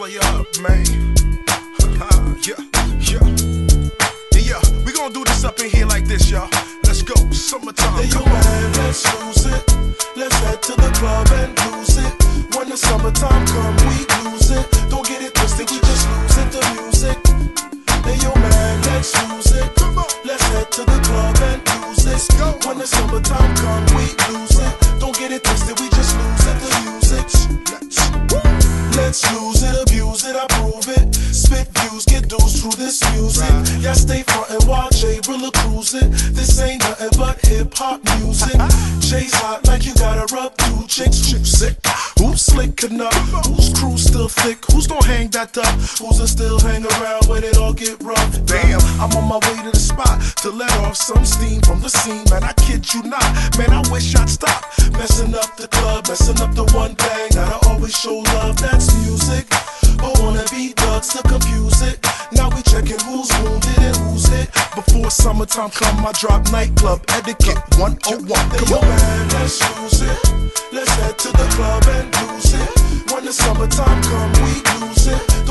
way up, man. Uh-huh, yeah, yeah. Yeah, yeah. We gonna do this up in here like this, y'all. Let's go. Summertime. Hey, come on. let's lose it. Let's head to the club and lose it. When the summertime come, we lose it. Don't get it twisted, we just lose it. The music. Hey, yo, man, let's lose it. Come on. Let's head to the club and lose it. go. When the summertime come, we lose it. Don't get it twisted, we just lose it. The music. Let's. Let's lose it, I prove it. Spit views, get dues through this music. Y'all stay frontin' while Jay Rilla cruising. This ain't nothing but hip hop music. Jay's hot like you gotta rub two chicks. Who's sick? Who's slick enough? Who's crew still thick? Who's gonna hang that up? Who's gonna still hang around when it all get rough? Damn, I'm on my way to the spot to let off some steam from the scene. Man, I kid you not. Man, I wish I'd stop messing up the club, messing up the one thing. Gotta always show love, that's music. But be thugs to confuse it. Now we checking who's wounded and who's hit. Before summertime come, I drop nightclub etiquette 101. Come on, man, let's lose it. Let's head to the club and lose it. When the summertime come, we lose it. It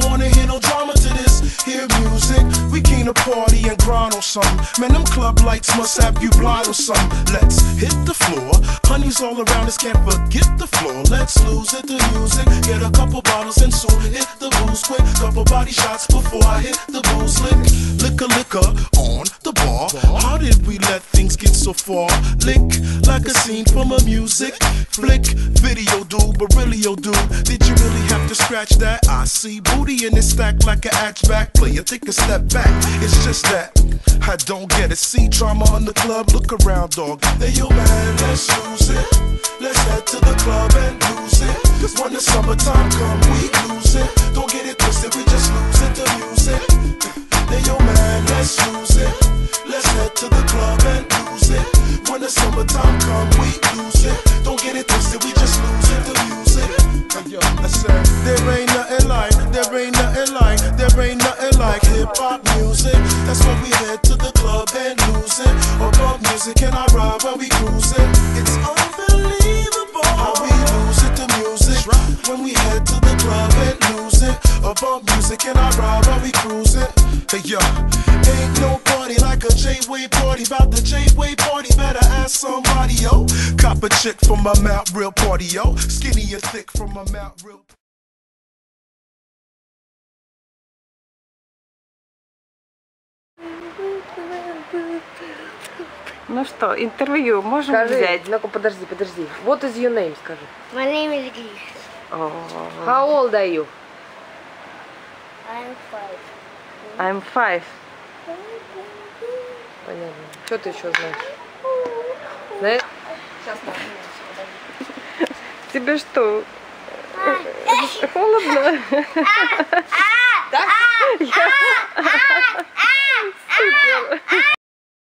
don't wanna hear no drama to this. Hear music, we keen to party and grind on something. Man, them club lights must have you blind or something. Let's hit the floor. Honey's all around us, can't forget the floor. Let's lose it, the music. Get a couple bottles and soon hit the booze quick. Couple body shots before I hit the booze lick. Liquor, liquor on the bar. Did we let things get so far? Lick like a scene from a music flick. Video dude, but really, yo dude, did you really have to scratch that? I see booty in this stack like a hatchback. Player, take a step back. It's just that I don't get it. See drama on the club, look around, dog. Hey yo, man, let's lose it. Let's head to the club and lose it. Cause when the summertime come, we lose it. Don't get it twisted, we just lose it. The music. That's why we head to the club and lose it. Or bump music and I ride while we cruising. It's unbelievable how we lose it to music. When we head to the club and lose it. Or bump music and I ride while we cruising. Hey, yo. Ain't no party like a J-Way party. About the J-Way party, better ask somebody, yo. Cop a chick from my Mount Real party, yo. Skinny and thick from my Mount Real. Ну что, интервью можем Скажи, взять? ну-ка подожди, подожди. What is your name, скажи. My name is Glee. О, How old are you? I'm five. I'm five. Понятно. Что ты еще знаешь? Знаешь? Тебе что, холодно? super